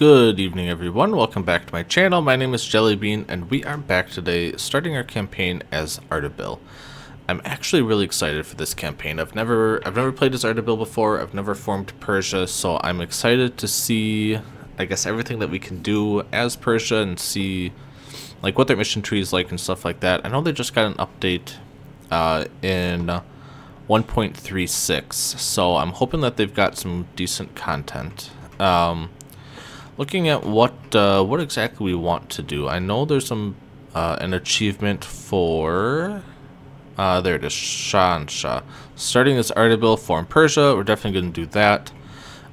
Good evening everyone, welcome back to my channel. My name is Jellybean and we are back today starting our campaign as Ardabil. I'm actually really excited for this campaign. I've never I've never played as Ardabil before, I've never formed Persia, so I'm excited to see I guess everything that we can do as Persia and see like what their mission tree is like and stuff like that. I know they just got an update uh, in 1.36, so I'm hoping that they've got some decent content. Um, looking at what uh, what exactly we want to do, I know there's some uh, an achievement for uh, there it is, Shahanshah. Starting this Ardabil form Persia, we're definitely going to do that.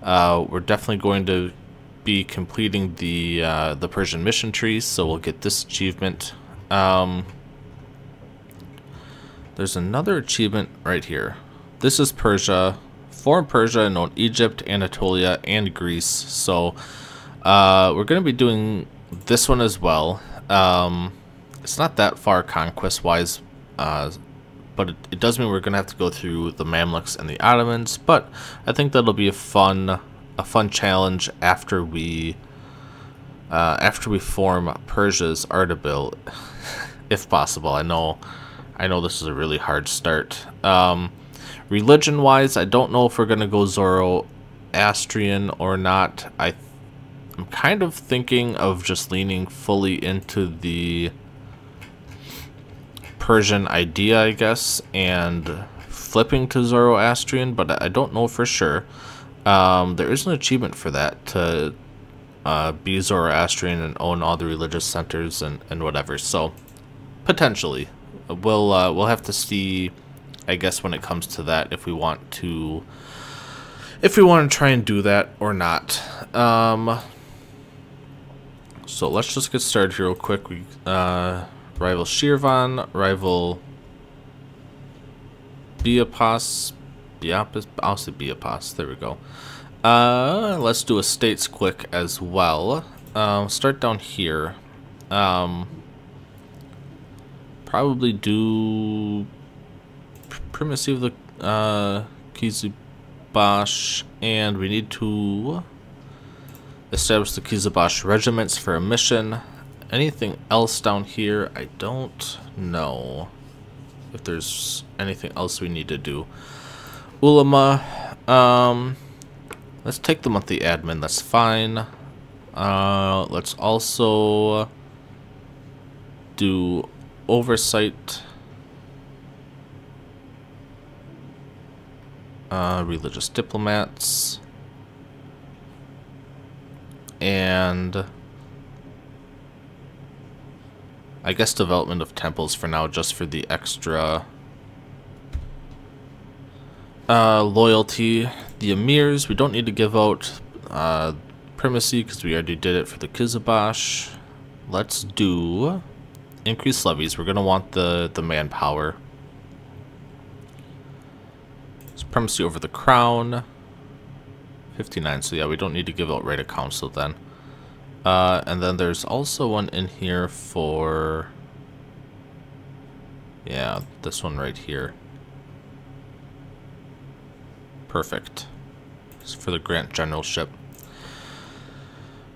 Uh, we're definitely going to be completing the uh, the Persian mission trees, so we'll get this achievement. Um, there's another achievement right here. This is Persia, form Persia known Egypt, Anatolia, and Greece. So uh, we're going to be doing this one as well. Um, it's not that far conquest-wise, uh, but it, it, does mean we're going to have to go through the Mamluks and the Ottomans, but I think that'll be a fun a fun challenge after we uh, after we form Persia's Ardabil, if possible. I know I know this is a really hard start. Um, Religion-wise, I don't know if we're going to go Zoroastrian or not. I I'm kind of thinking of just leaning fully into the Persian idea, I guess, and flipping to Zoroastrian, but I don't know for sure. Um, there is an achievement for that to uh, be Zoroastrian and own all the religious centers and, and whatever. So potentially, we'll uh, we'll have to see. I guess when it comes to that, if we want to, if we want to try and do that or not. Um, so let's just get started here real quick. We uh, rival Shirvan, rival Biapas, Biapas, I'll say Biapas. There we go. Uh, let's do estates quick as well. Um, start down here. Um, probably do primacy of the uh, Kizubash, and we need to Establish the Kizabash regiments for a mission. Anything else down here? I don't know if there's anything else we need to do. Ulama, um, let's take the monthly admin, that's fine. Uh, let's also do oversight. Uh, religious diplomats and I guess development of temples for now just for the extra uh, loyalty. The emirs, we don't need to give out uh, primacy because we already did it for the Kizabash. Let's do increased levies. We're going to want the, the manpower. Supremacy over the crown. 59, so yeah, we don't need to give out right of council then. Uh, and then there's also one in here for... Yeah, this one right here. Perfect. It's for the Grant Generalship.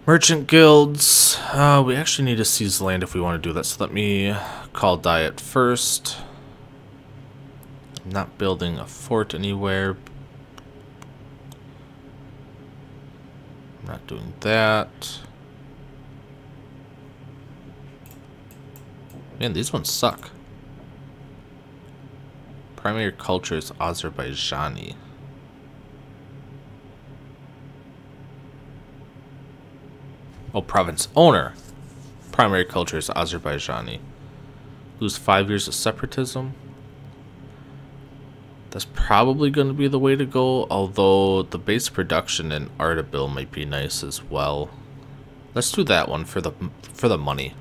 Merchant guilds. Uh, we actually need to seize land if we want to do that, so let me call Diet first. I'm not building a fort anywhere, doing that. Man, these ones suck. Primary culture is Azerbaijani. Oh, province owner. Primary culture is Azerbaijani. Lose five years of separatism. That's probably going to be the way to go, although the base production in Ardabil might be nice as well. Let's do that one for the for the money.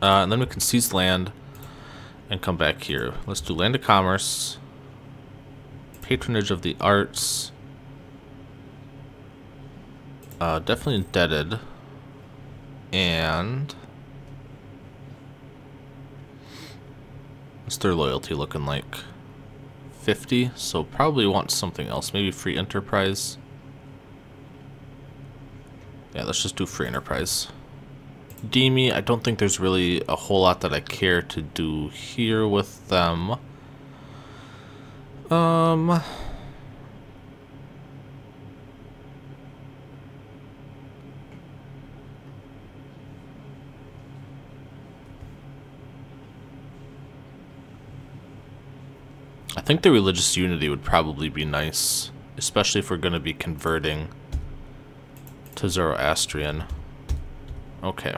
Uh, and then we can seize land and come back here. Let's do land of commerce, patronage of the arts, uh, definitely indebted, and What's their loyalty looking like? 50, so probably want something else. Maybe free enterprise. Yeah, let's just do free enterprise. Dhimmi, I don't think there's really a whole lot that I care to do here with them. Um... think the religious unity would probably be nice, especially if we're going to be converting to Zoroastrian. Okay.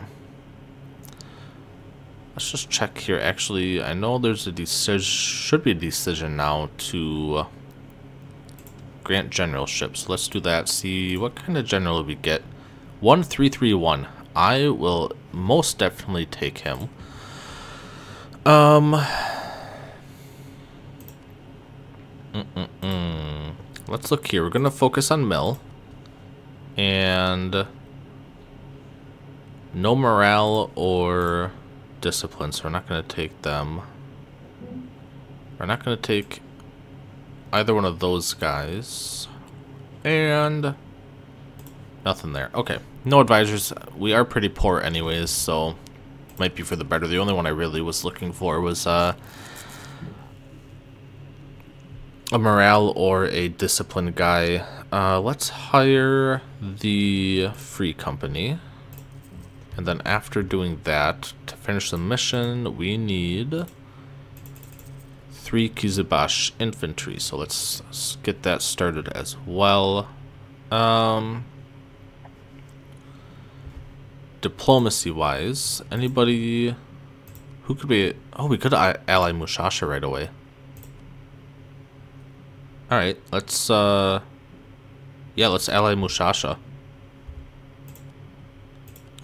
Let's just check here. Actually, I know there's a decision, should be a decision now to grant generalship. So let's do that. See what kind of general we get. 1331. I will most definitely take him. Um. Mm -mm. Let's look here. We're going to focus on Mill. And no morale or discipline, so we're not going to take them. We're not going to take either one of those guys. And nothing there. Okay, no advisors. We are pretty poor anyways, so might be for the better. The only one I really was looking for was uh, a morale or a discipline guy. Uh, let's hire the free company. And then after doing that, to finish the mission, we need three Kizibash infantry. So let's, let's get that started as well. Um, Diplomacy-wise, anybody who could be... Oh, we could ally Mushasha right away. Alright, let's, uh... Yeah, let's ally Mushasha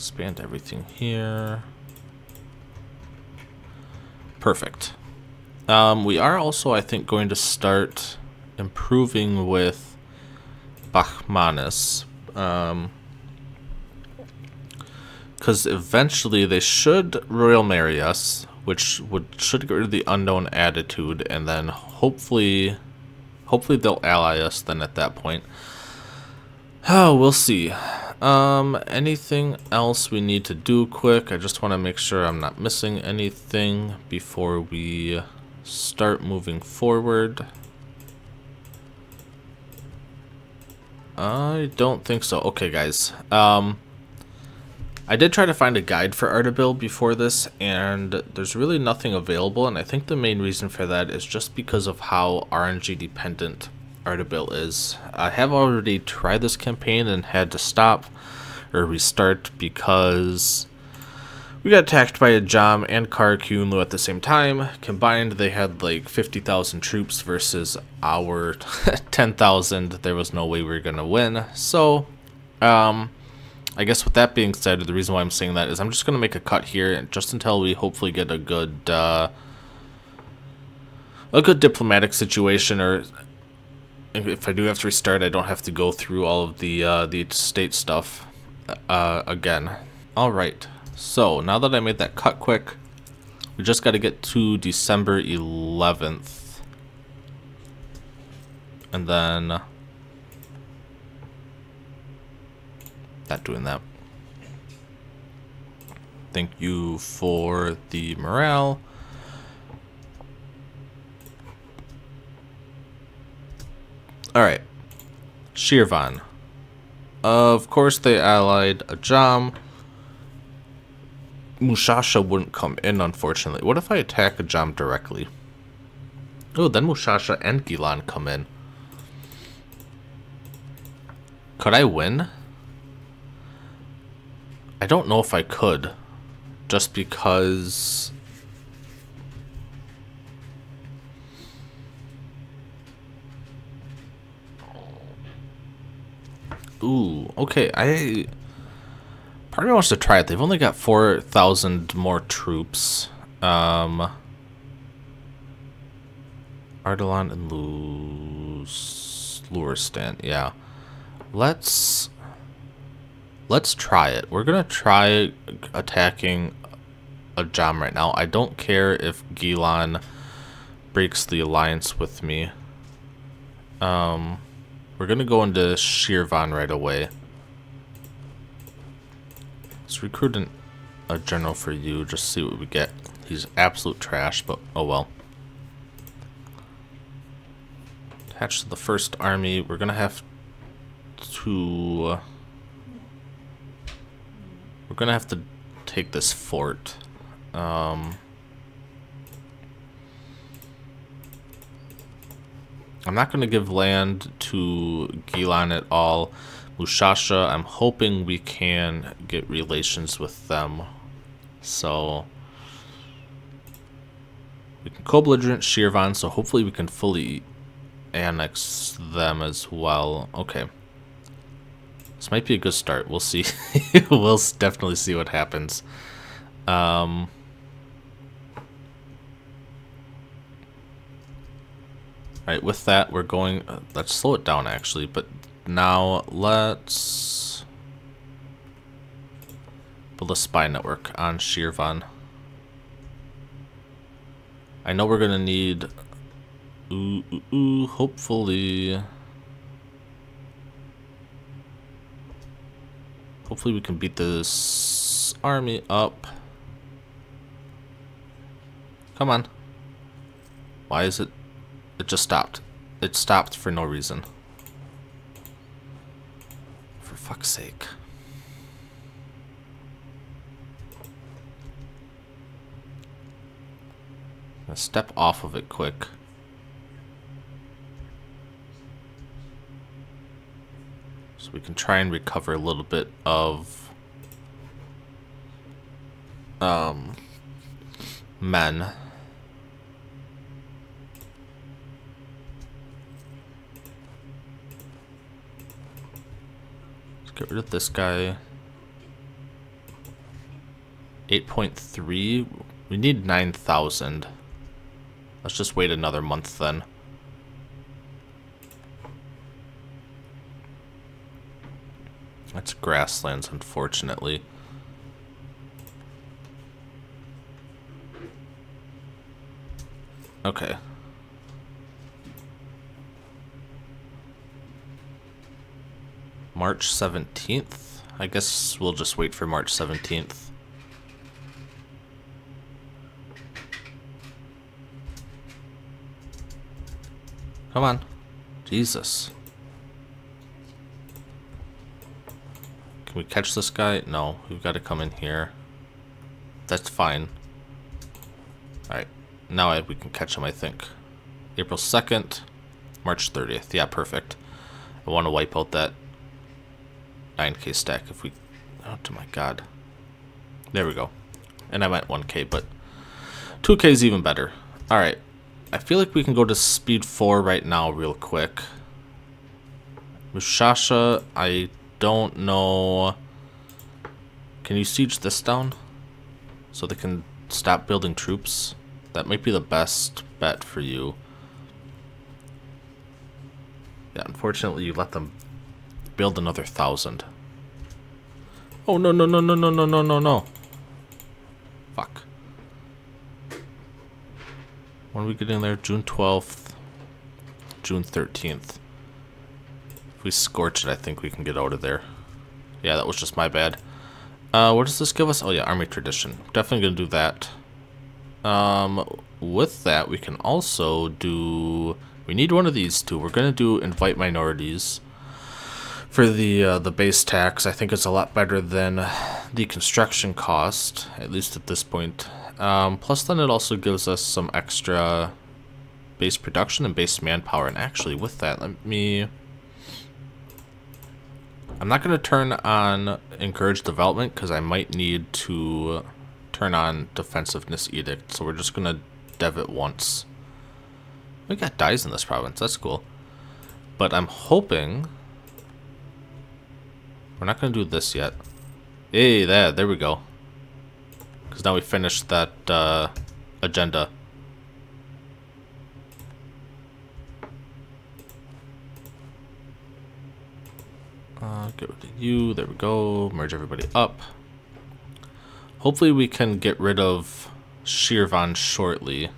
expand everything here. Perfect. Um, we are also, I think, going to start improving with Bahmanis. Um, because eventually they should royal marry us, which would should get rid of the unknown attitude, and then hopefully, hopefully they'll ally us then at that point. Oh, we'll see. Um, anything else we need to do quick? I just want to make sure I'm not missing anything before we start moving forward. I don't think so. Okay, guys. Um, I did try to find a guide for Ardabil before this, and there's really nothing available, and I think the main reason for that is just because of how RNG dependent Ardabil is. I have already tried this campaign and had to stop or restart because we got attacked by Ajam and Qara Qoyunlu at the same time. Combined, they had like 50,000 troops versus our 10,000. There was no way we were going to win. So, um, I guess with that being said, the reason why I'm saying that is I'm just going to make a cut here just until we hopefully get a good, uh, a good diplomatic situation or if I do have to restart, I don't have to go through all of the uh, the state stuff uh, again. All right. So now that I made that cut quick, we just got to get to December 11th, and then doing that. Thank you for the morale. Alright. Shirvan. Of course they allied Ajam. Mushasha wouldn't come in, unfortunately. What if I attack Ajam directly? Oh, then Mushasha and Gilan come in. Could I win? I don't know if I could. Just because Ooh, okay. I part of me wants to try it. They've only got four thousand more troops. Um, Ardalan and Luristan. Yeah, let's let's try it. We're gonna try attacking Ajam right now. I don't care if Gilan breaks the alliance with me. Um. We're gonna go into Shirvan right away. Let's recruit an, a general for you, just see what we get. He's absolute trash, but oh well. Attached to the first army, we're gonna have to... We're gonna have to take this fort. Um, I'm not gonna give land to Gilan at all. Mushasha, I'm hoping we can get relations with them. So we can co-belligerent Shirvan, so hopefully we can fully annex them as well. Okay. This might be a good start. We'll see. we'll definitely see what happens. Um, Alright, with that, we're going... Uh, let's slow it down, actually. But now, let's... Build a spy network on Shirvan. I know we're going to need Ooh, ooh, ooh, hopefully... Hopefully we can beat this army up. Come on. Why is it... It just stopped. It stopped for no reason. For fuck's sake. step off of it quick. We can try and recover a little bit of um, men. Let's get rid of this guy. 8.3. We need 9,000. Let's just wait another month then. That's grasslands, unfortunately. Okay. March 17th? I guess we'll just wait for March 17th. Come on. Jesus. Can we catch this guy? No, we've got to come in here. That's fine. Alright, now I, we can catch him, I think. April 2nd, March 30th. Yeah, perfect. I want to wipe out that 9k stack if we... Oh, my god. There we go. And I meant 1k, but 2k is even better. Alright, I feel like we can go to speed 4 right now real quick. Mushasha, I don't know... Can you siege this down? So they can stop building troops? That might be the best bet for you. Yeah, unfortunately you let them build another thousand. Oh, no, no, no, no, no, no, no, no, no. Fuck. When are we getting there? June 12th. June 13th. If we scorch it, I think we can get out of there. Yeah, that was just my bad. Uh, what does this give us? Oh yeah, Army Tradition. Definitely gonna do that. Um, with that, we can also do... We need one of these two. We're gonna do Invite Minorities. For the uh, the base tax, I think it's a lot better than the construction cost, at least at this point. Um, plus then it also gives us some extra base production and base manpower. And actually with that, let me I'm not going to turn on Encourage Development because I might need to turn on Defensiveness Edict. So we're just going to dev it once. We got dyes in this province. That's cool. But I'm hoping... We're not going to do this yet. Hey, there, there we go. Because now we finished that uh, agenda. Uh, get rid of you. There we go. Merge everybody up. Hopefully we can get rid of Shirvan shortly.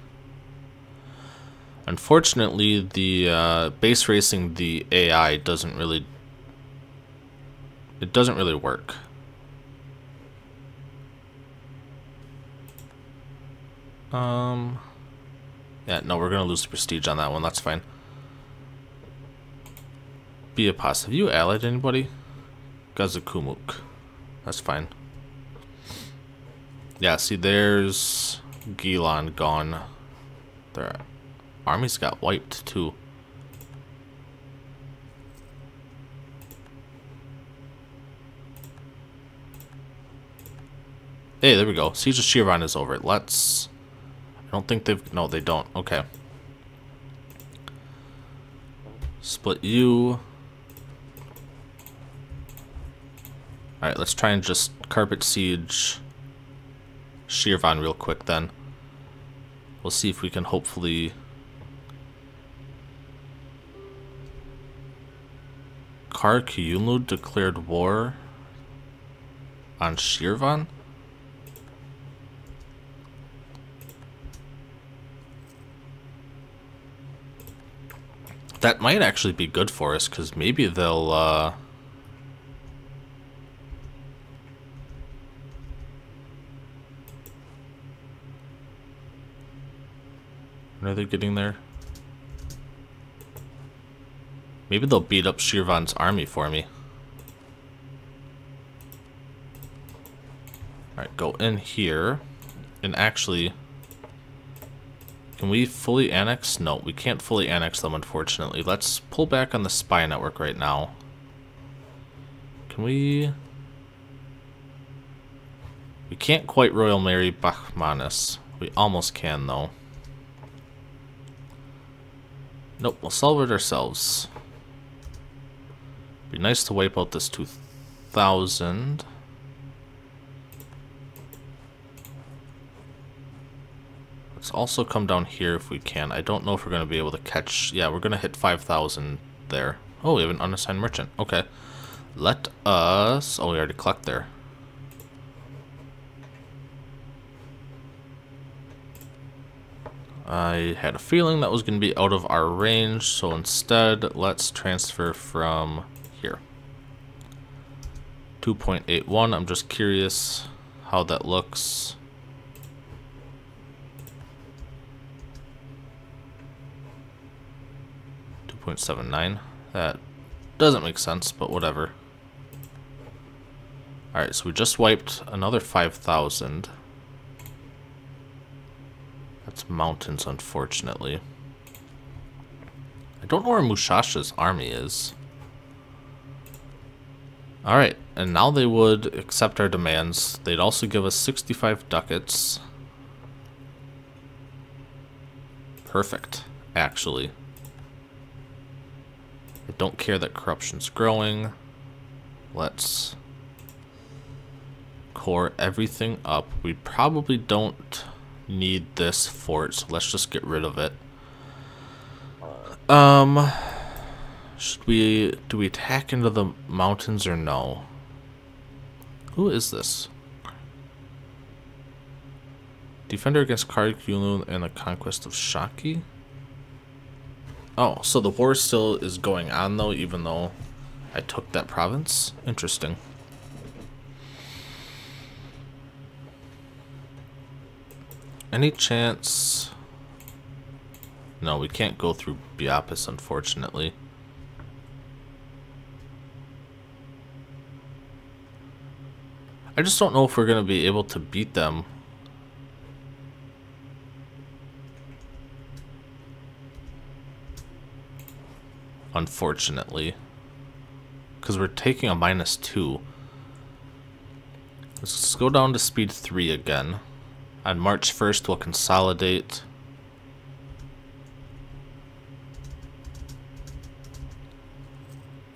Unfortunately, the uh, base racing the AI doesn't really it doesn't really work. Um, yeah, no, we're gonna lose the prestige on that one. That's fine. Biapas. Have you allied anybody? Gazakumuk. That's fine. Yeah, see, there's Gilan gone. Their armies got wiped too. Hey, there we go. Siege of Shirvan is over. Let's... I don't think they've... No, they don't. Okay. Split you. Alright, let's try and just carpet siege Shirvan real quick then. We'll see if we can hopefully... Qara Qoyunlu declared war on Shirvan? That might actually be good for us, because maybe they'll, uh... Are they getting there? Maybe they'll beat up Shirvan's army for me. Alright, go in here. And actually... Can we fully annex? No, we can't fully annex them, unfortunately. Let's pull back on the spy network right now. Can we... We can't quite Royal Mary Bahmanis. We almost can, though. Nope, we'll solve it ourselves. Be nice to wipe out this 2000. Let's also come down here if we can. I don't know if we're going to be able to catch... Yeah, we're going to hit 5,000 there. Oh, we have an unassigned merchant. Okay. Let us... Oh, we already collect there. I had a feeling that was going to be out of our range, so instead, let's transfer from here. 2.81, I'm just curious how that looks. 2.79. That doesn't make sense, but whatever. Alright, so we just wiped another 5,000. Mountains, unfortunately. I don't know where Mushasha's army is. Alright, and now they would accept our demands. They'd also give us 65 ducats. Perfect, actually. I don't care that corruption's growing. Let's core everything up. We probably don't need this fort, so let's just get rid of it. Um, should we, do we attack into the mountains or no? Who is this? Defender against Qara Qoyunlu and the conquest of Shaki? Oh, so the war still is going on though, even though I took that province? Interesting. Any chance... No, we can't go through Biapis, unfortunately. I just don't know if we're going to be able to beat them unfortunately. Because we're taking a minus two. Let's go down to speed three again. On March 1st, we'll consolidate.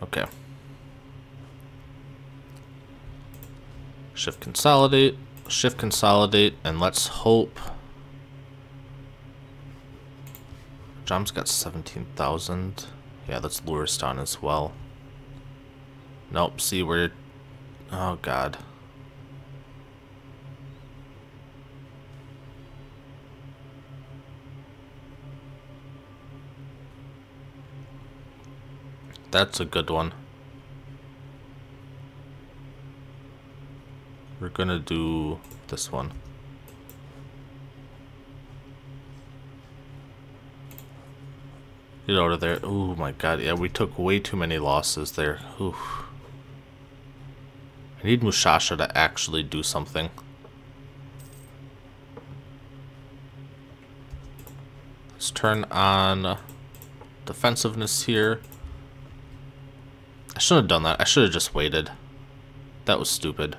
Okay. Shift consolidate, shift consolidate, and let's hope. Jom's got 17,000. Yeah, that's Luristan as well. Nope, see, we're... Oh, God. That's a good one. We're gonna do this one. Get out of there. Oh my god, yeah, we took way too many losses there. Oof. I need Mushasha to actually do something. Let's turn on defensiveness here. I shouldn't have done that. I should have just waited. That was stupid.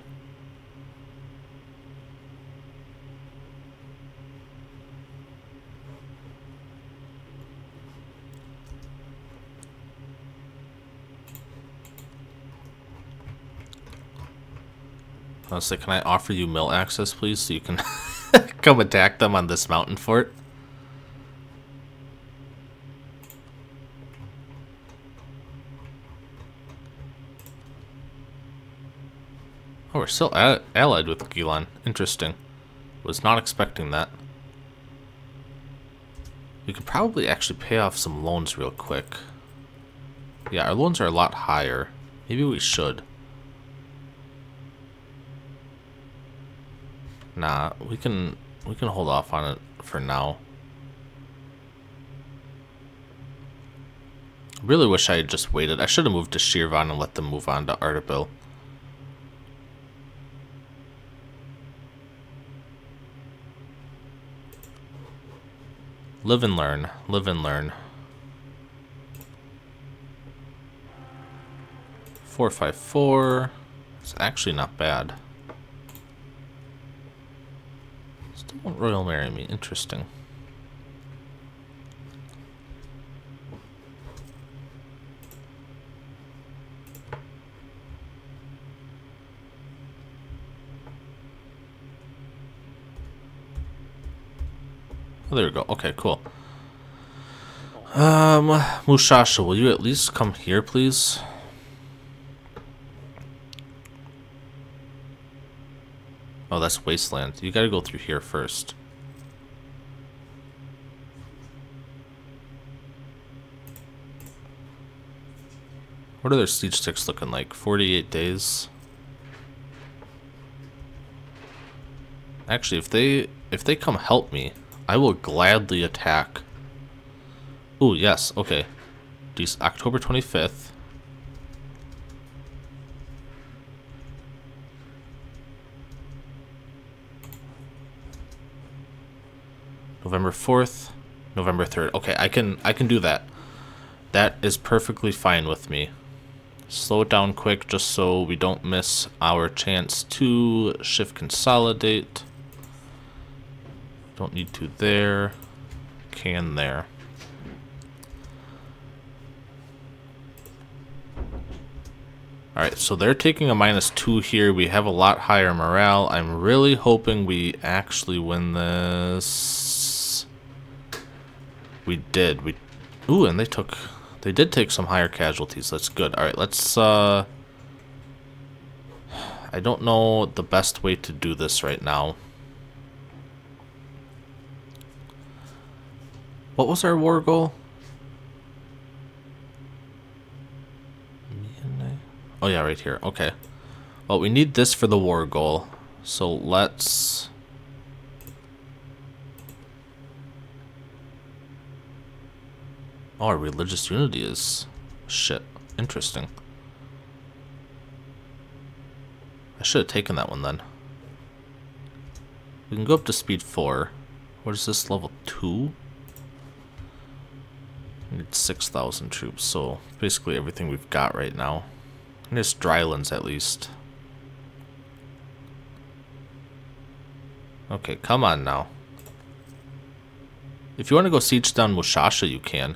Honestly, can I offer you mill access, please, so you can come attack them on this mountain fort? Oh, we're still allied with Gilan. Interesting. Was not expecting that. We could probably actually pay off some loans real quick. Yeah, our loans are a lot higher. Maybe we should. Nah, we can we can hold off on it for now. Really wish I had just waited. I should have moved to Shirvan and let them move on to Ardabil. Live and learn. Live and learn. 454. It's actually not bad. Still won't royal marry me. Interesting. Oh, there we go. Okay, cool. Um, Mushasha, will you at least come here, please? Oh, that's Wasteland. You gotta go through here first. What are their siege ticks looking like? 48 days? Actually, if they if they come help me, I will gladly attack. Ooh, yes, okay. October 25th. November 4th, November 3rd. Okay, I can I can do that. That is perfectly fine with me. Slow it down quick just so we don't miss our chance to shift consolidate. Don't need to there. Can there. Alright, so they're taking a minus two here. We have a lot higher morale. I'm really hoping we actually win this. We did. We Ooh, and they took they did take some higher casualties. That's good. Alright, let's uh I don't know the best way to do this right now. What was our war goal? Oh yeah, right here. Okay. Well, we need this for the war goal. So let's... Oh, our religious unity is... Shit. Interesting. I should have taken that one then. We can go up to speed 4. What is this, level 2? Need 6,000 troops, so basically everything we've got right now. And it's drylands at least. Okay, come on now. If you want to go siege down Mushasha, you can.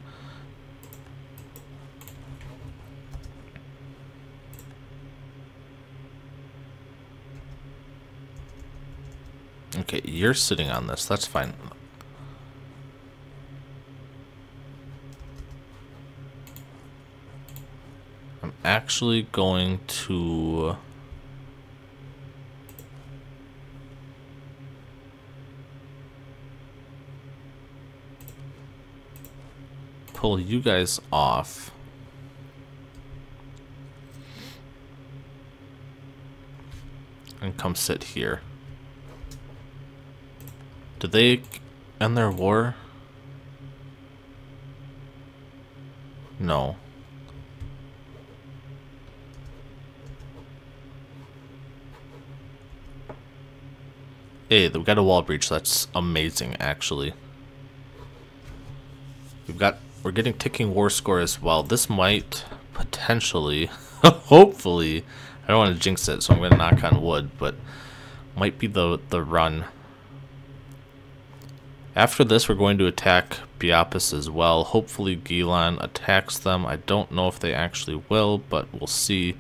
Okay, you're sitting on this. That's fine. Actually going to... pull you guys off. And come sit here. Did they end their war? No. Hey, we got a wall breach. That's amazing, actually. We've got, we're getting ticking war score as well. This might potentially, hopefully, I don't want to jinx it, so I'm going to knock on wood, but might be the, the run. After this, we're going to attack Biapis as well. Hopefully Gilan attacks them. I don't know if they actually will, but we'll see.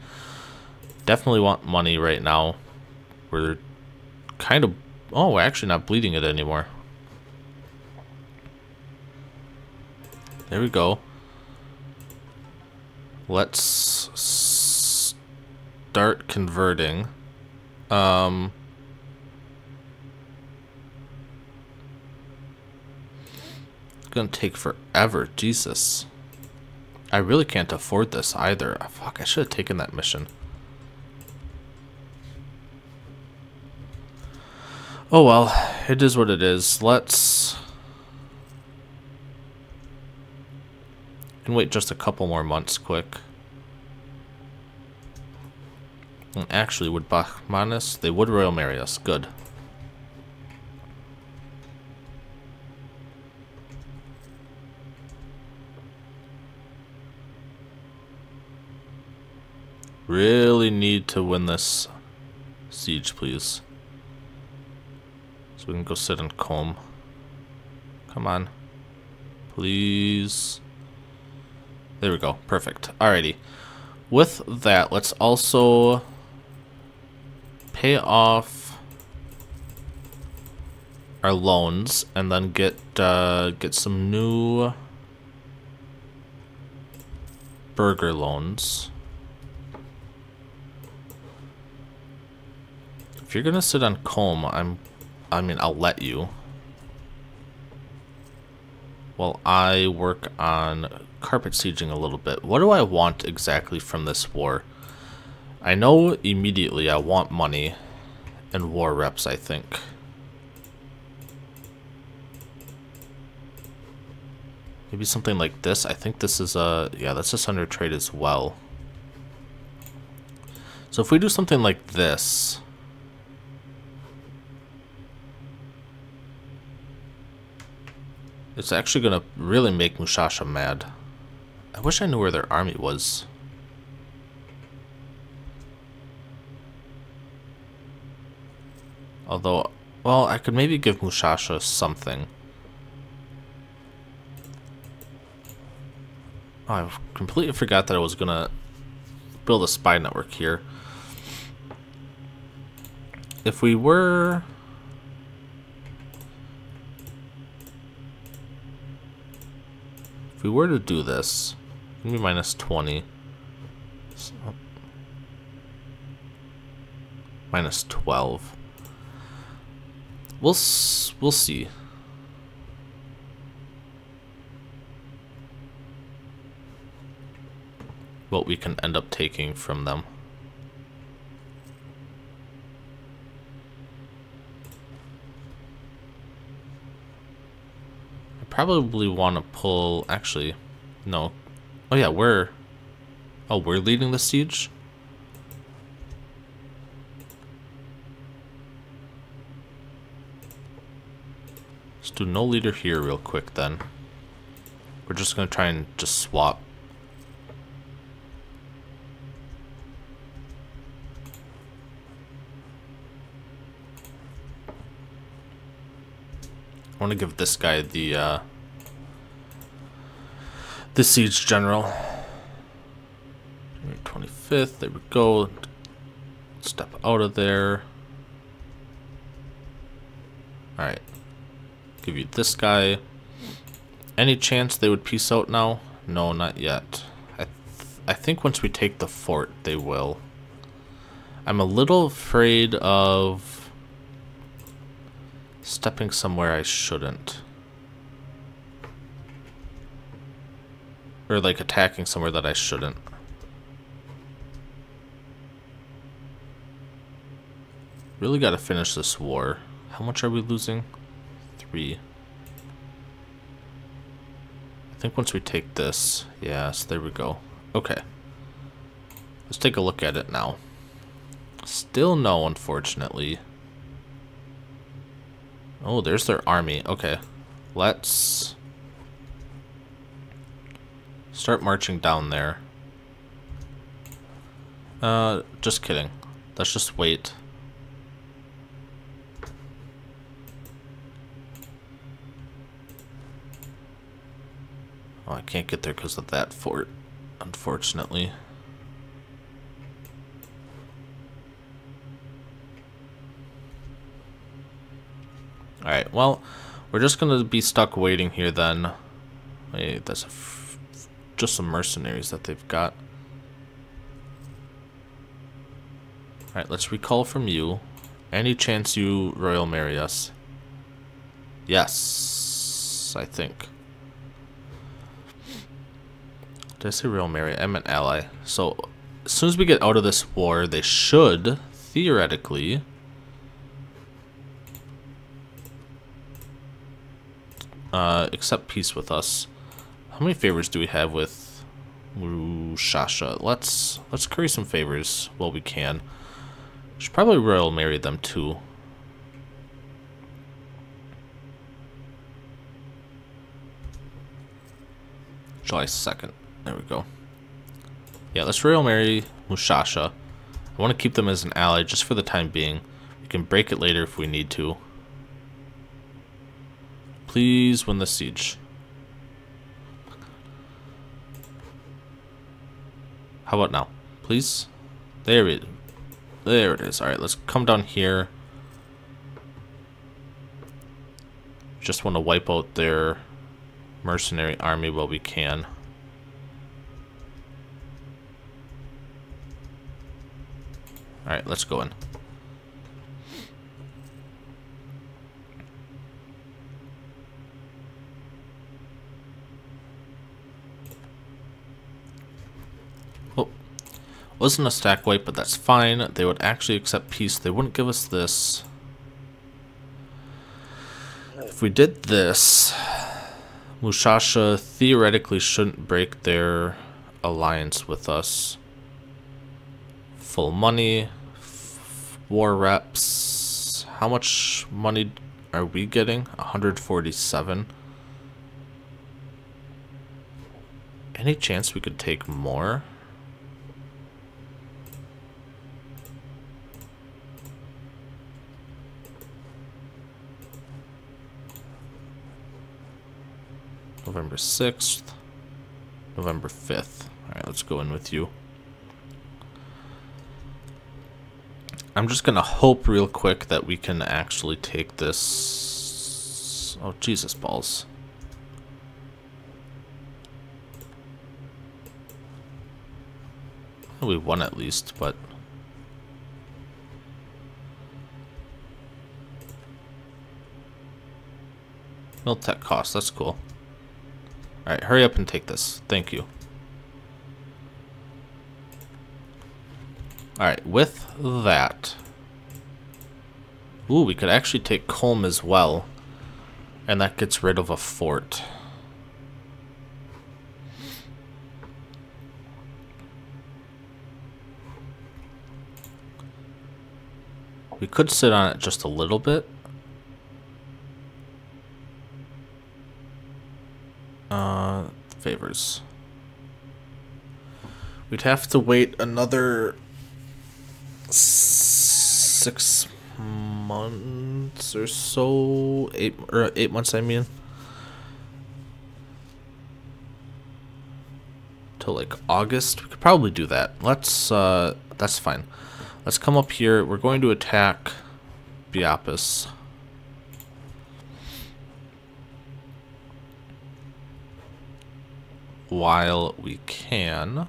Definitely want money right now. We're kind of Oh, we're actually not bleeding it anymore. There we go. Let's start converting. Um, it's gonna take forever. Jesus. I really can't afford this either. Fuck, I should have taken that mission. Oh well, it is what it is. Let's... And wait just a couple more months quick. And actually, would Bahmanis? They would Royal marry us. Good. Really need to win this siege, please. So we can go sit and Qom. Come on. Please. There we go. Perfect. Alrighty. With that, let's also pay off our loans and then get uh, get some new burgher loans. If you're gonna sit on Qom, I'm I mean, I'll let you. While I work on carpet sieging a little bit. What do I want exactly from this war? I know immediately I want money and war reps, I think. Maybe something like this. I think this is a... Yeah, that's a Sunder trade as well. So if we do something like this... It's actually going to really make Mushasha mad. I wish I knew where their army was. Although, well, I could maybe give Mushasha something. Oh, I completely forgot that I was going to build a spy network here. If we were If we were to do this, me minus 20. So, minus 12. We'll, we'll see. What we can end up taking from them. Probably want to pull... Actually, no. Oh yeah, we're... Oh, we're leading the siege? Let's do no leader here real quick then. We're just going to try and just swap. Want to give this guy the uh, the siege general. January 25th. There we go. Step out of there. All right. Give you this guy. Any chance they would peace out now? No, not yet. I, th I think once we take the fort, they will. I'm a little afraid of stepping somewhere I shouldn't. Or like attacking somewhere that I shouldn't. Really gotta finish this war. How much are we losing? Three. I think once we take this, yes, there we go. Okay. Let's take a look at it now. Still no, unfortunately. Oh, there's their army. Okay. Let's start marching down there. Uh, just kidding. Let's just wait. Oh, I can't get there because of that fort, unfortunately. Alright, well, we're just going to be stuck waiting here then. Wait, that's just some mercenaries that they've got. Alright, let's recall from you. Any chance you royal marry us? Yes, I think. Did I say royal marry? I meant ally. So, as soon as we get out of this war, they should, theoretically, uh, accept peace with us. How many favors do we have with Shasha? Let's let's curry some favors while we can. Should probably royal marry them too. July 2nd. There we go. Yeah, let's royal marry Mushasha. I want to keep them as an ally just for the time being. We can break it later if we need to. Please win the siege. How about now? Please? There it there it is. Alright, let's come down here. Just want to wipe out their mercenary army while we can. Alright, let's go in. Wasn't a stack wipe, but that's fine. They would actually accept peace. They wouldn't give us this. If we did this, Mushasha theoretically shouldn't break their alliance with us. Full money, war reps. How much money are we getting? 147. Any chance we could take more? November 6th, November 5th. Alright, let's go in with you. I'm just going to hope real quick that we can actually take this... Oh, Jesus balls. We won at least, but... Miltech cost, that's cool. Alright, hurry up and take this. Thank you. Alright, with that... Ooh, we could actually take Qom as well. And that gets rid of a fort. We could sit on it just a little bit. Favors. We'd have to wait another six months or so, eight or eight months. I mean, till like August. We could probably do that. Let's. Uh, that's fine. Let's come up here. We're going to attack Biapas. While we can.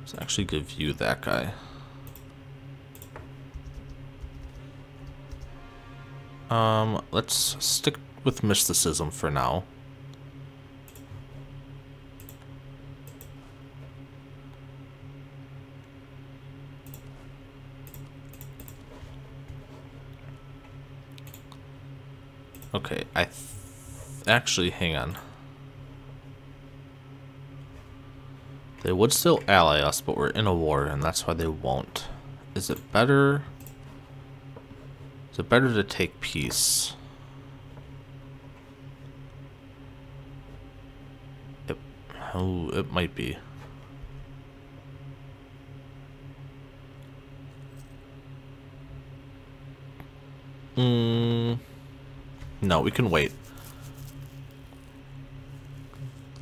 Let's actually give you that guy. Um, let's stick with mysticism for now. Okay, I actually hang on. They would still ally us, but we're in a war, and that's why they won't. Is it better? Is it better to take peace? It, oh, it might be. Mm, no, we can wait.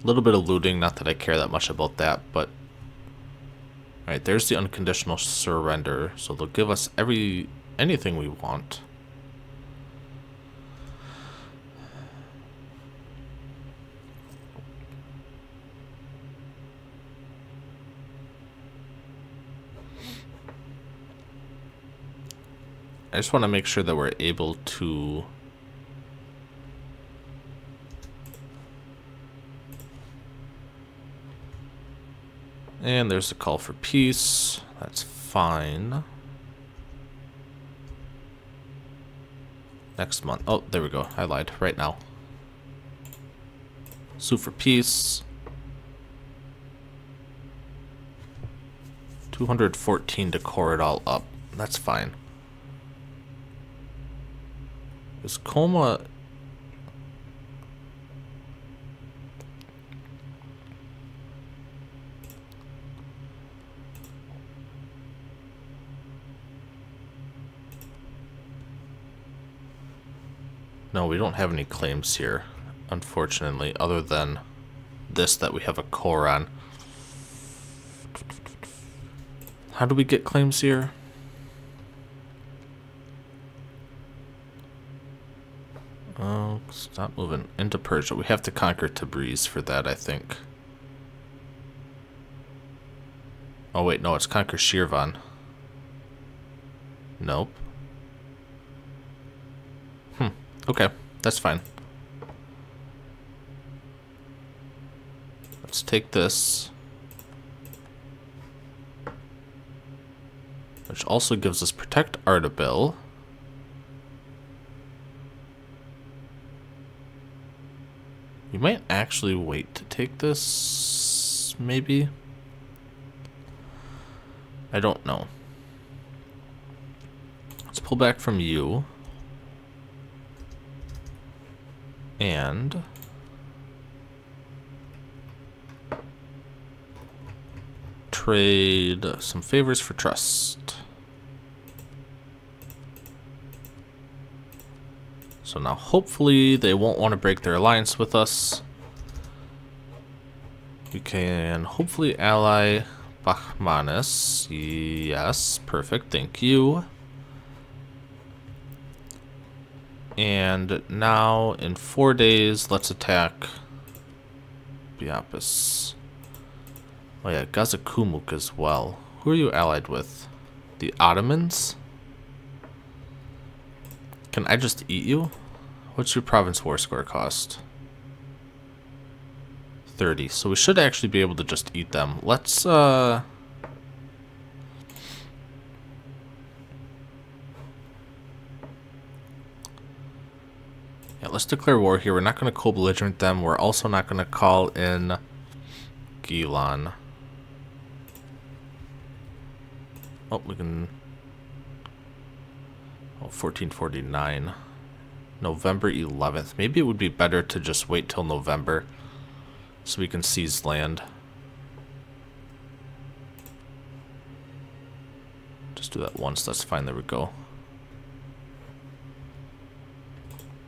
A little bit of looting, not that I care that much about that, but... Alright, there's the unconditional surrender, so they'll give us every anything we want. I just want to make sure that we're able to And there's a call for peace. That's fine. Next month. Oh, there we go. I lied. Right now. Sue for peace. 214 to core it all up. That's fine. Is Coma No, we don't have any claims here, unfortunately, other than this that we have a core on. How do we get claims here? Oh, stop moving. Into Persia. We have to conquer Tabriz for that, I think. Oh, wait, no, it's conquer Shirvan. Nope. Okay, that's fine. Let's take this. Which also gives us Protect Ardabil. We might actually wait to take this, maybe? I don't know. Let's pull back from you. And trade some favors for trust. So now hopefully they won't want to break their alliance with us. We can hopefully ally Bahmanis. Yes, perfect, thank you. And now, in four days, let's attack Biapas. Oh yeah, Gazakumuk as well. Who are you allied with? The Ottomans? Can I just eat you? What's your province war score cost? 30. So we should actually be able to just eat them. Let's, uh... let's declare war here. We're not going to co-belligerent them. We're also not going to call in Gilan. Oh, we can... Oh, 1449. November 11th. Maybe it would be better to just wait till November so we can seize land. Just do that once. That's fine. There we go.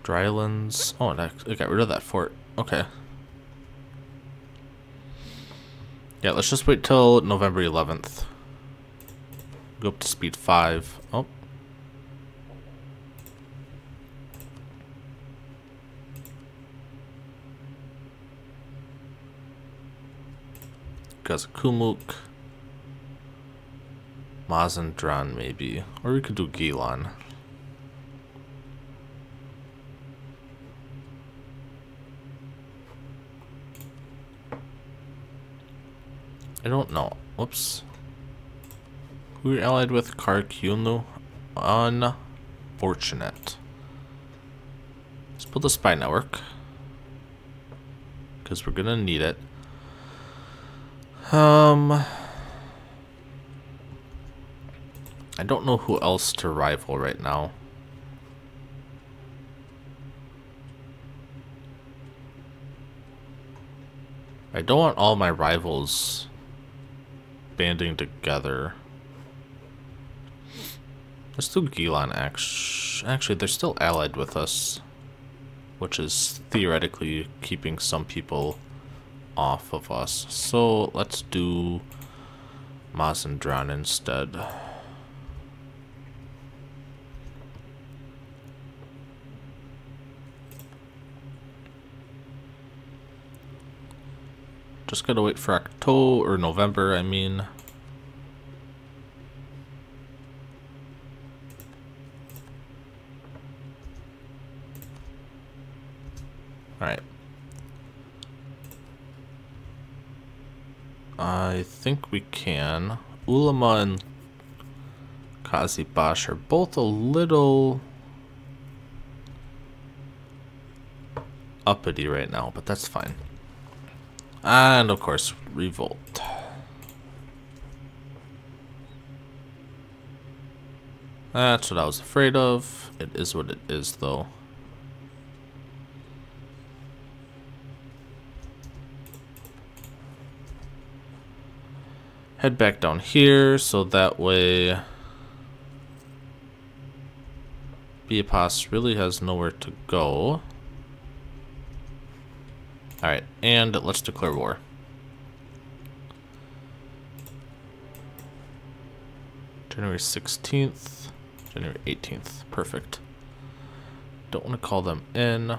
Drylands. Oh, I got rid of that fort. Okay. Yeah, let's just wait till November 11th. Go up to speed 5. Oh. Gazakumuk. Mazandran, maybe. Or we could do Gilan. I don't know. Whoops. Who are allied with Qara Qoyunlu? Unfortunate. Let's build a spy network. Because we're going to need it. Um, I don't know who else to rival right now. I don't want all my rivals banding together. Let's do Gilan, actually. they're still allied with us. Which is theoretically keeping some people off of us. So let's do Mazandran instead. Just gotta wait for October or November, I mean. Alright. I think we can. Ulama and Qizilbash are both a little uppity right now, but that's fine. And of course, revolt. That's what I was afraid of. It is what it is, though. Head back down here, so that way... Biapas really has nowhere to go. Alright, and let's declare war. January 16th, January 18th. Perfect. Don't want to call them in.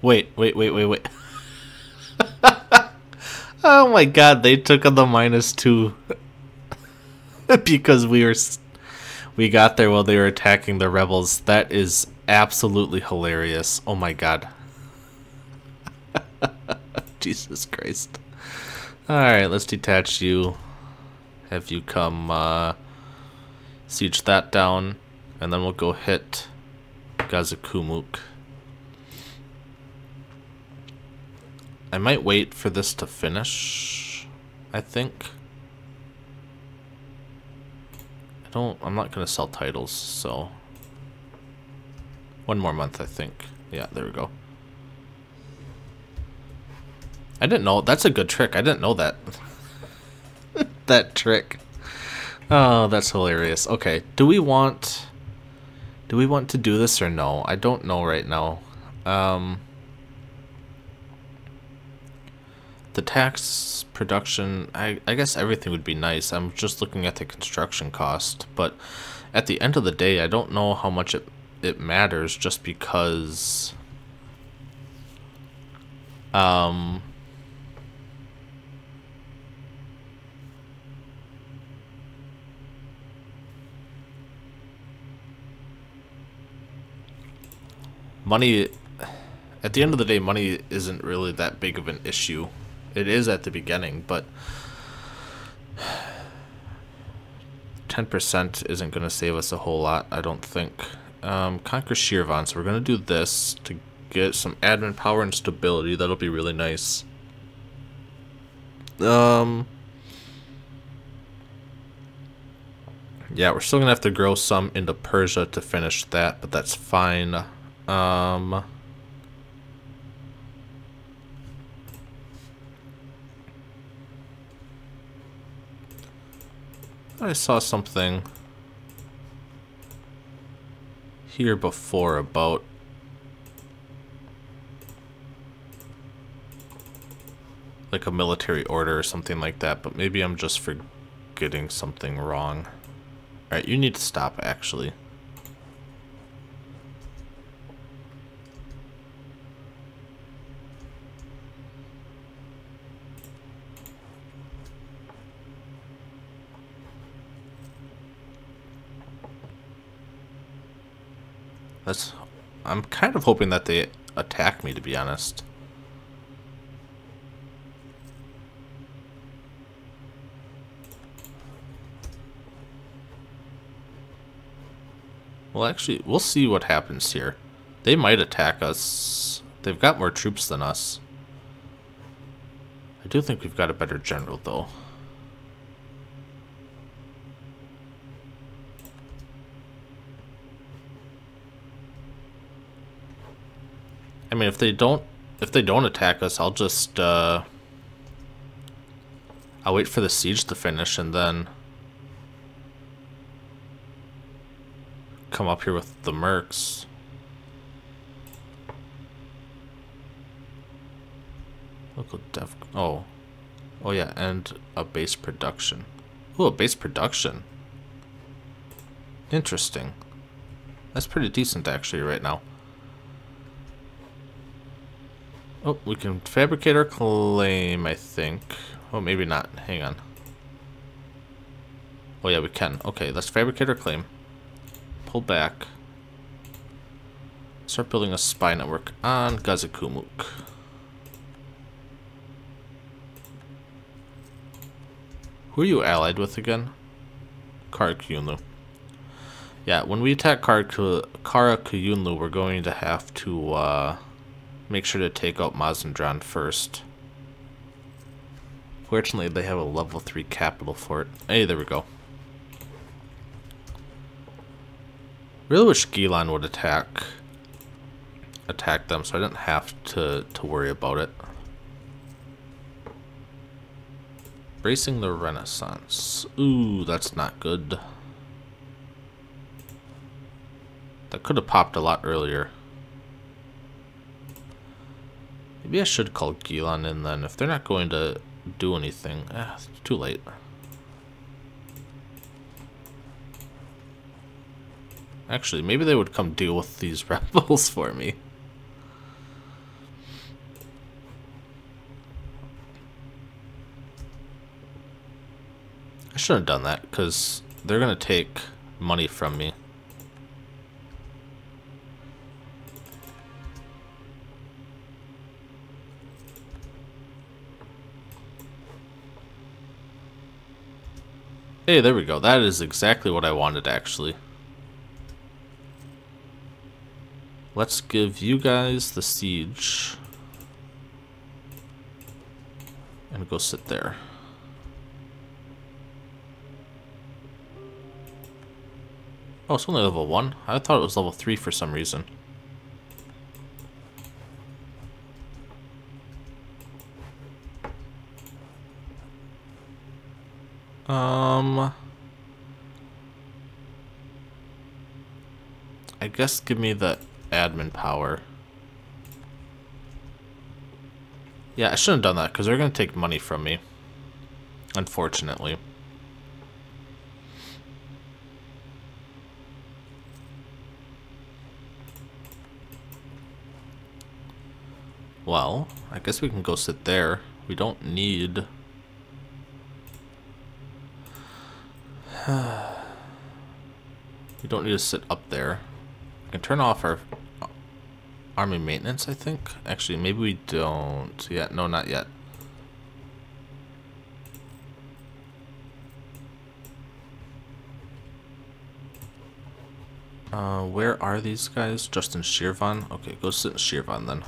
Wait, wait, wait, wait, wait. oh my god, they took on the minus two. because we were we got there while they were attacking the rebels. That is absolutely hilarious. Oh my god. Jesus Christ. Alright, let's detach you. Have you come uh, siege that down. And then we'll go hit Gazakumuk. I might wait for this to finish, I think. I don't, I'm not going to sell titles, so. One more month, I think. Yeah, there we go. I didn't know, that's a good trick. I didn't know that. that trick. Oh, that's hilarious. Okay, do we want, do we want to do this or no? I don't know right now. Um, the tax production, I, I guess everything would be nice. I'm just looking at the construction cost, but at the end of the day, I don't know how much it, it matters just because um, money at the end of the day money isn't really that big of an issue it is at the beginning, but 10% isn't going to save us a whole lot, I don't think. Um, Conquer Shirvan, so we're going to do this to get some admin power and stability. That'll be really nice. Um, yeah, we're still going to have to grow some into Persia to finish that, but that's fine. Um... I saw something here before about like a military order or something like that, but maybe I'm just forgetting something wrong. Alright, you need to stop actually. I'm kind of hoping that they attack me, to be honest. Well, actually, we'll see what happens here. They might attack us. They've got more troops than us. I do think we've got a better general, though. Mean, if they don't, if they don't attack us, I'll just, uh, I'll wait for the siege to finish and then come up here with the mercs. Local dev. Oh. Oh, yeah, and a base production. Oh, a base production. Interesting. That's pretty decent, actually, right now. Oh, we can fabricate our claim, I think. Oh, maybe not. Hang on. Oh, yeah, we can. Okay, let's fabricate our claim. Pull back. Start building a spy network on Gazakumuk. Who are you allied with again? Qara Qoyunlu. Yeah, when we attack Qara Qoyunlu, we're going to have to uh, make sure to take out Mazandran first. Fortunately, they have a level 3 capital fort. Hey, there we go. Really wish Gilan would attack attack them so I didn't have to, to worry about it. Bracing the Renaissance. Ooh, that's not good. That could have popped a lot earlier. Maybe I should call Gilan in then. If they're not going to do anything, eh, it's too late. Actually, maybe they would come deal with these rebels for me. I shouldn't have done that, because they're going to take money from me. Hey, there we go. That is exactly what I wanted, actually. Let's give you guys the siege. And go sit there. Oh, it's only level 1? I thought it was level 3 for some reason. Um... I guess give me the admin power. Yeah, I shouldn't have done that, because they're going to take money from me. Unfortunately. Well, I guess we can go sit there. We don't need... we don't need to sit up there. We can turn off our army maintenance, I think. Actually, maybe we don't yet. No, not yet. Uh, where are these guys? Just in Shirvan? Okay, go sit in Shirvan then.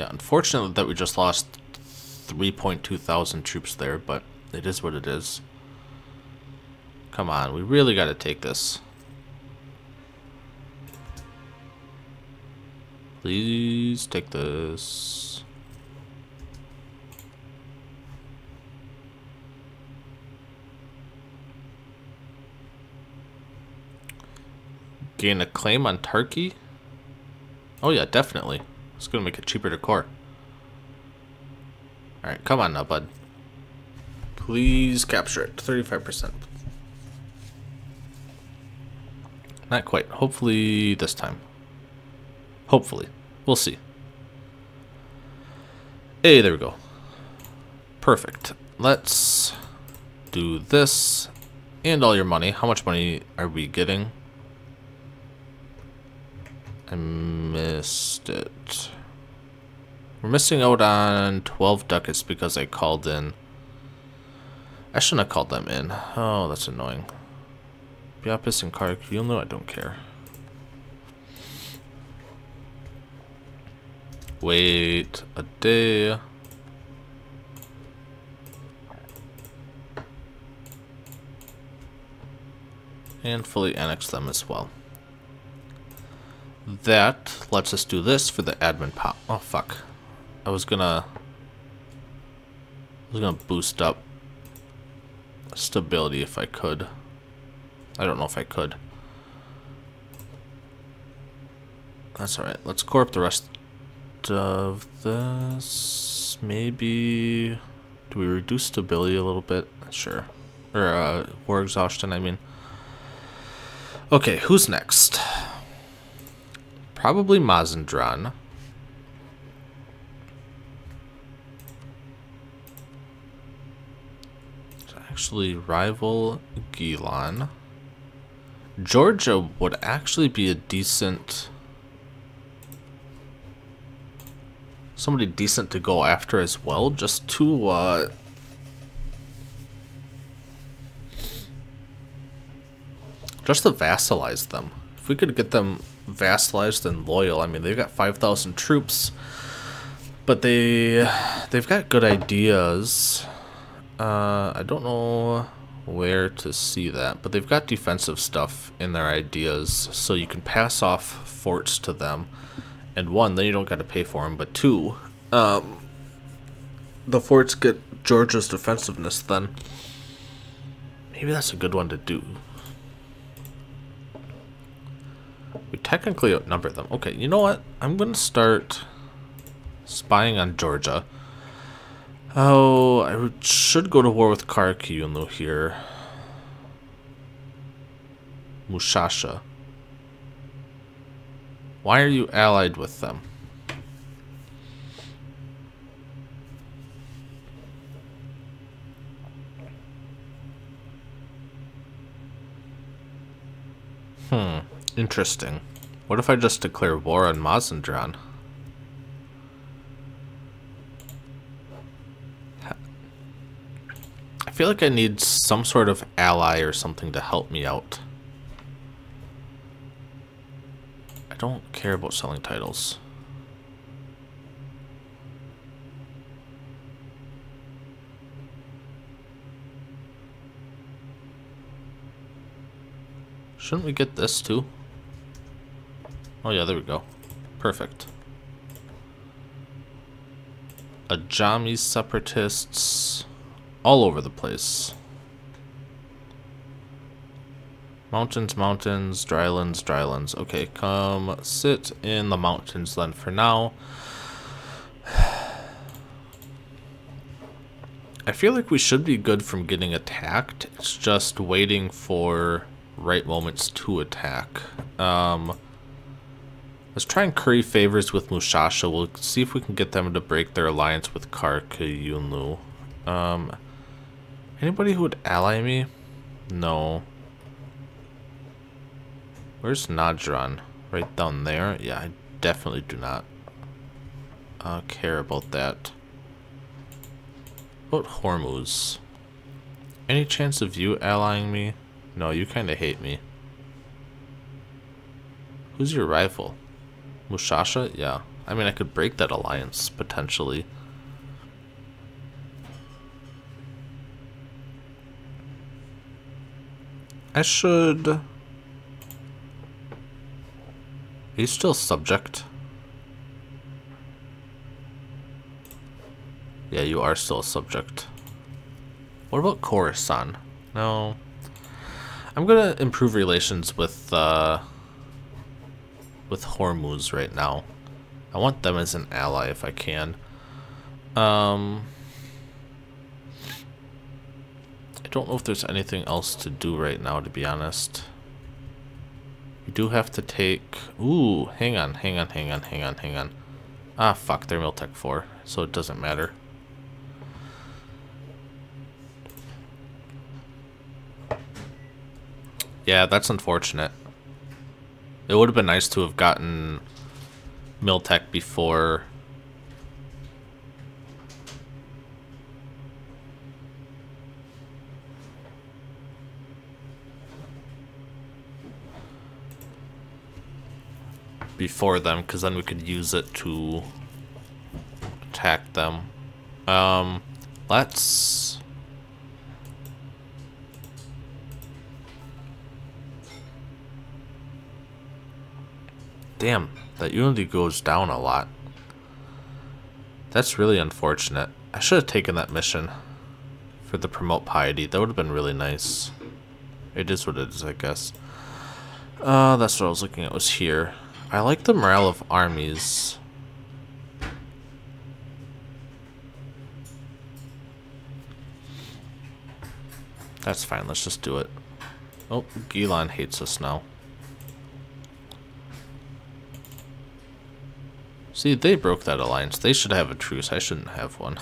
Yeah, unfortunate that we just lost 3.2 thousand troops there, but it is what it is. Come on, we really got to take this. Please take this. Gain a claim on Turkey? Oh yeah, definitely. It's gonna make it cheaper to core. Alright, come on now, bud. Please capture it. 35%. Not quite. Hopefully this time. Hopefully. We'll see. Hey, there we go. Perfect. Let's do this. And all your money. How much money are we getting? I missed it. We're missing out on 12 ducats because I called in. I shouldn't have called them in. Oh, that's annoying. Biapas and Kark, you'll know I don't care. Wait a day. And fully annex them as well. That lets us do this for the admin pop. Oh, fuck. I was gonna... I was gonna boost up stability if I could. I don't know if I could. That's alright. Let's core up the rest of this. Maybe... Do we reduce stability a little bit? Sure. Or, uh, war exhaustion, I mean. Okay, who's next? Probably Mazandran. Actually, rival Gilan. Georgia would actually be a decent... Somebody decent to go after as well, just to, uh... Just to vassalize them. If we could get them vassalized and loyal, I mean, they've got 5,000 troops, but they, they've got good ideas. Uh, I don't know where to see that, but they've got defensive stuff in their ideas, so you can pass off forts to them. And one, then you don't got to pay for them, but two, um, the forts get Georgia's defensiveness then. Maybe that's a good one to do. We technically outnumber them. Okay, you know what? I'm going to start spying on Georgia. Oh, I should go to war with Qara Qoyunlu here. Mushasha. Why are you allied with them? Hmm, interesting. What if I just declare war on Mazandran? I feel like I need some sort of ally or something to help me out. I don't care about selling titles. Shouldn't we get this too? Oh yeah, there we go. Perfect. Ajami separatists all over the place. Mountains, mountains, drylands, drylands. Okay, come sit in the mountains then for now. I feel like we should be good from getting attacked. It's just waiting for right moments to attack. Um, let's try and curry favors with Mushasha. We'll see if we can get them to break their alliance with Qara Qoyunlu. Um, Anybody who would ally me? No. Where's Najran? Right down there? Yeah, I definitely do not uh, care about that. What about Hormuz? Any chance of you allying me? No, you kind of hate me. Who's your rival? Mushasha? Yeah. I mean, I could break that alliance, potentially. I should... He's still subject. Yeah, you are still a subject. What about Khorasan? No. I'm gonna improve relations with, uh... With Hormuz right now. I want them as an ally if I can. Um... I don't know if there's anything else to do right now, to be honest. We do have to take... Ooh, hang on, hang on, hang on, hang on, hang on. Ah, fuck, they're Miltech 4, so it doesn't matter. Yeah, that's unfortunate. It would have been nice to have gotten Miltech before... before them, because then we could use it to attack them. Um, let's... Damn, that unity goes down a lot. That's really unfortunate. I should have taken that mission for the promote piety. That would have been really nice. It is what it is, I guess. Uh, that's what I was looking at was here. I like the morale of armies. That's fine, let's just do it. Oh, Gilan hates us now. See, they broke that alliance. They should have a truce. I shouldn't have one.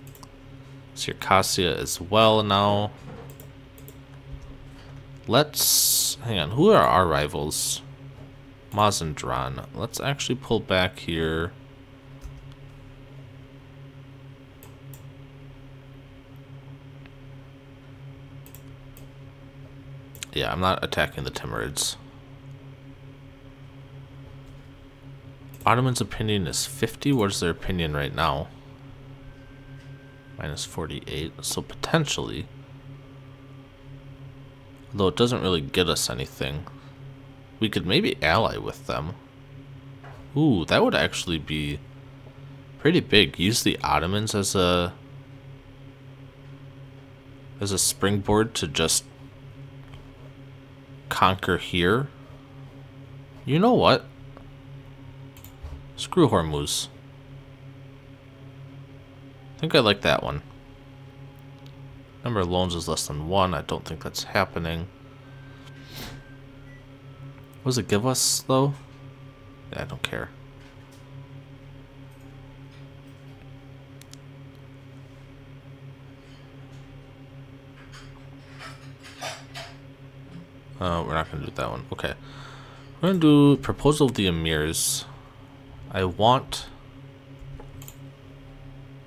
Circassia as well now. Let's... Hang on, who are our rivals? Mazandran. Let's actually pull back here. Yeah, I'm not attacking the Timurids. Ottoman's opinion is 50. What is their opinion right now? Minus 48. So potentially. Though it doesn't really get us anything. We could maybe ally with them. Ooh, that would actually be pretty big. Use the Ottomans as a as a springboard to just conquer here. You know what? Screw Hormuz. I think I like that one. Number of loans is less than one. I don't think that's happening. What does it give us, though? Yeah, I don't care. Uh, we're not going to do that one. Okay. We're going to do Proposal of the Emirs. I want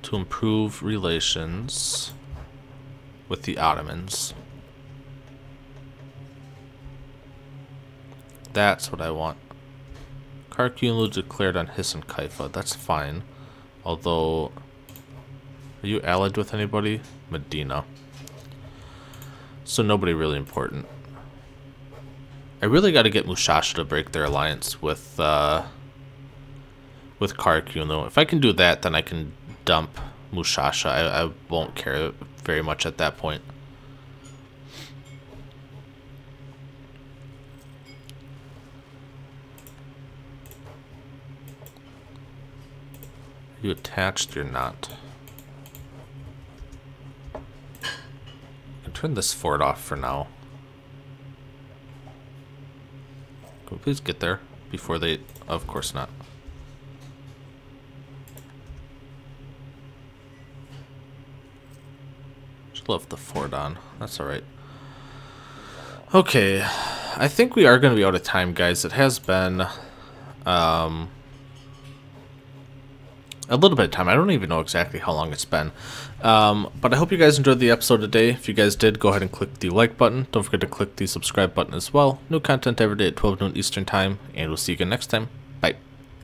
to improve relations with the Ottomans. That's what I want. Qara Qoyunlu declared on Hisn Kayfa. That's fine. Although, are you allied with anybody? Medina. So nobody really important. I really got to get Mushasha to break their alliance with uh, with Qara Qoyunlu. If I can do that, then I can dump Mushasha. I, I won't care very much at that point. Are you attached? You're not. Turn this fort off for now. Can we please get there before they... Of course not. Left the fort on. That's alright. Okay, I think we are going to be out of time, guys. It has been um, a little bit of time. I don't even know exactly how long it's been. Um, but I hope you guys enjoyed the episode today. If you guys did, go ahead and click the like button. Don't forget to click the subscribe button as well. New content every day at 12 noon Eastern Time, and we'll see you again next time. Bye.